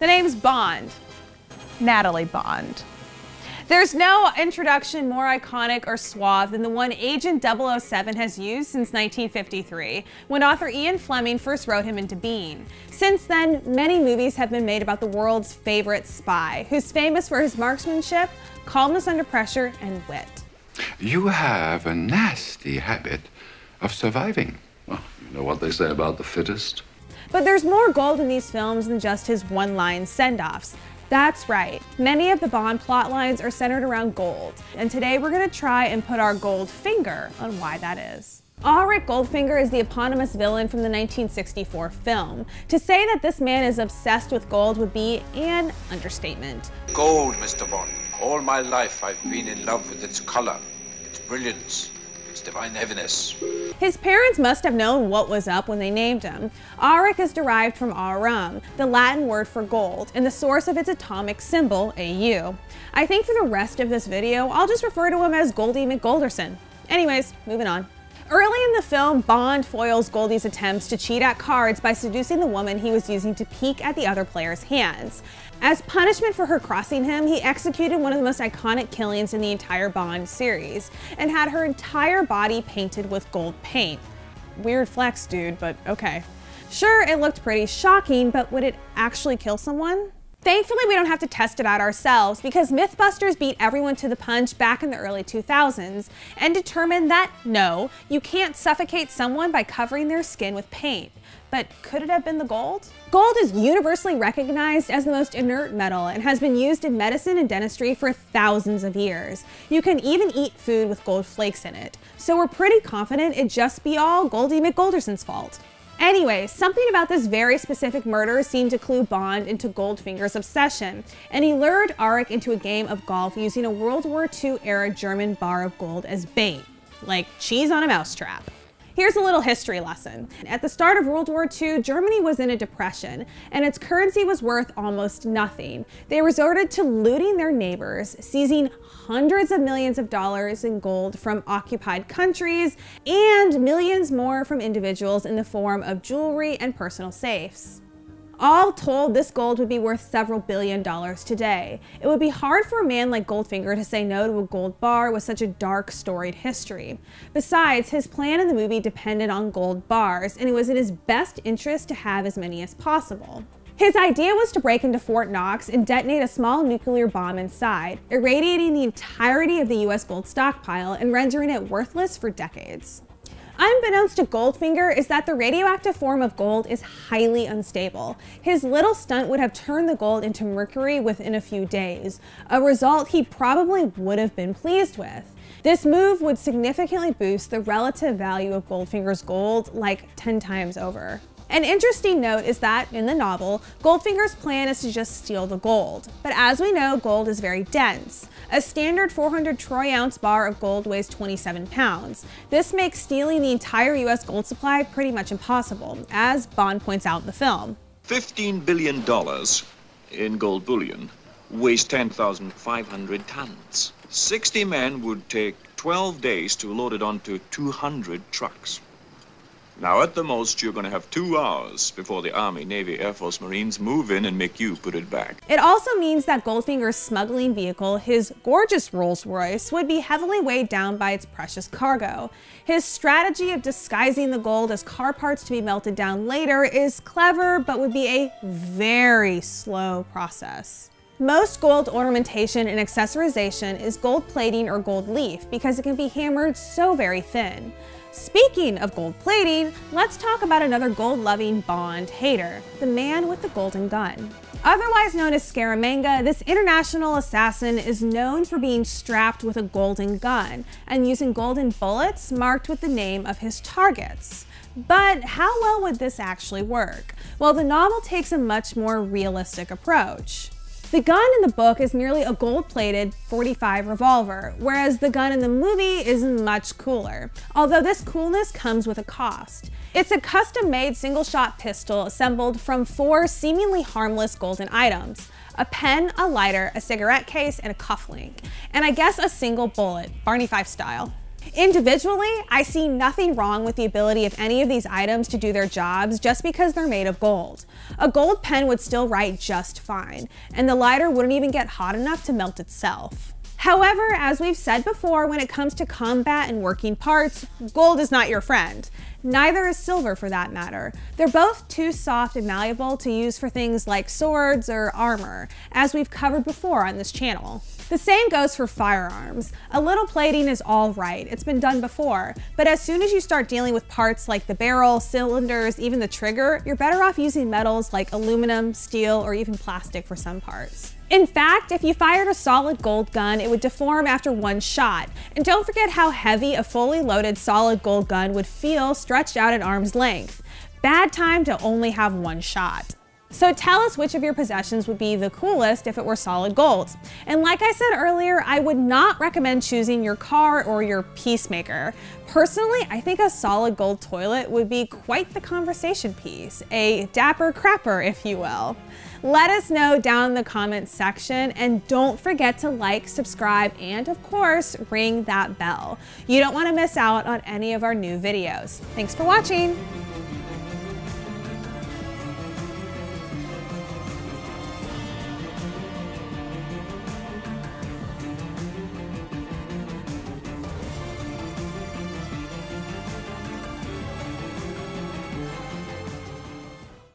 The name's Bond. Natalie Bond. There's no introduction more iconic or suave than the one Agent 007 has used since 1953, when author Ian Fleming first wrote him into being. Since then, many movies have been made about the world's favorite spy, who's famous for his marksmanship, calmness under pressure, and wit. You have a nasty habit of surviving. Well, you know what they say about the fittest? But there's more gold in these films than just his one-line send-offs. That's right, many of the Bond plot lines are centered around gold, and today we're going to try and put our gold finger on why that is. Auric Goldfinger is the eponymous villain from the 1964 film. To say that this man is obsessed with gold would be an understatement. Gold, Mr. Bond. All my life I've been in love with its color, its brilliance, its divine heaviness. His parents must have known what was up when they named him. Auric is derived from aurum, the Latin word for gold, and the source of its atomic symbol, Au. I think for the rest of this video, I'll just refer to him as Goldie McGolderson. Anyways, moving on. Early in the film, Bond foils Goldie's attempts to cheat at cards by seducing the woman he was using to peek at the other player's hands. As punishment for her crossing him, he executed one of the most iconic killings in the entire Bond series and had her entire body painted with gold paint. Weird flex, dude, but okay. Sure, it looked pretty shocking, but would it actually kill someone? Thankfully, we don't have to test it out ourselves because Mythbusters beat everyone to the punch back in the early 2000s and determined that no, you can't suffocate someone by covering their skin with paint. But could it have been the gold? Gold is universally recognized as the most inert metal and has been used in medicine and dentistry for thousands of years. You can even eat food with gold flakes in it. So we're pretty confident it'd just be all Goldie McGolderson's fault. Anyway, something about this very specific murder seemed to clue Bond into Goldfinger's obsession, and he lured Auric into a game of golf using a World War II era German bar of gold as bait, like cheese on a mousetrap. Here's a little history lesson. At the start of World War II, Germany was in a depression, and its currency was worth almost nothing. They resorted to looting their neighbors, seizing hundreds of millions of dollars in gold from occupied countries, and millions more from individuals in the form of jewelry and personal safes. All told, this gold would be worth several billion dollars today. It would be hard for a man like Goldfinger to say no to a gold bar with such a dark, storied history. Besides, his plan in the movie depended on gold bars, and it was in his best interest to have as many as possible. His idea was to break into Fort Knox and detonate a small nuclear bomb inside, irradiating the entirety of the US gold stockpile and rendering it worthless for decades. Unbeknownst to Goldfinger is that the radioactive form of gold is highly unstable. His little stunt would have turned the gold into mercury within a few days, a result he probably would have been pleased with. This move would significantly boost the relative value of Goldfinger's gold like 10 times over. An interesting note is that, in the novel, Goldfinger's plan is to just steal the gold. But as we know, gold is very dense. A standard 400 troy ounce bar of gold weighs 27 pounds. This makes stealing the entire US gold supply pretty much impossible, as Bond points out in the film. $15 billion in gold bullion weighs 10,500 tons. 60 men would take 12 days to load it onto 200 trucks. Now, at the most, you're going to have two hours before the Army, Navy, Air Force, Marines move in and make you put it back. It also means that Goldfinger's smuggling vehicle, his gorgeous Rolls Royce, would be heavily weighed down by its precious cargo. His strategy of disguising the gold as car parts to be melted down later is clever, but would be a very slow process. Most gold ornamentation and accessorization is gold plating or gold leaf because it can be hammered so very thin. Speaking of gold plating, let's talk about another gold-loving Bond hater, the man with the golden gun. Otherwise known as Scaramanga, this international assassin is known for being strapped with a golden gun and using golden bullets marked with the name of his targets. But how well would this actually work? Well, the novel takes a much more realistic approach. The gun in the book is merely a gold-plated 45 revolver, whereas the gun in the movie is much cooler, although this coolness comes with a cost. It's a custom-made single-shot pistol assembled from four seemingly harmless golden items, a pen, a lighter, a cigarette case, and a cufflink, and I guess a single bullet, Barney Fife style. Individually, I see nothing wrong with the ability of any of these items to do their jobs just because they're made of gold. A gold pen would still write just fine, and the lighter wouldn't even get hot enough to melt itself. However, as we've said before, when it comes to combat and working parts, gold is not your friend. Neither is silver for that matter. They're both too soft and malleable to use for things like swords or armor, as we've covered before on this channel. The same goes for firearms. A little plating is all right, it's been done before, but as soon as you start dealing with parts like the barrel, cylinders, even the trigger, you're better off using metals like aluminum, steel, or even plastic for some parts. In fact, if you fired a solid gold gun, it would deform after one shot. And don't forget how heavy a fully loaded solid gold gun would feel stretched out at arm's length. Bad time to only have one shot. So tell us which of your possessions would be the coolest if it were solid gold. And like I said earlier, I would not recommend choosing your car or your peacemaker. Personally, I think a solid gold toilet would be quite the conversation piece, a dapper crapper, if you will. Let us know down in the comments section and don't forget to like, subscribe, and of course, ring that bell. You don't want to miss out on any of our new videos. Thanks for watching.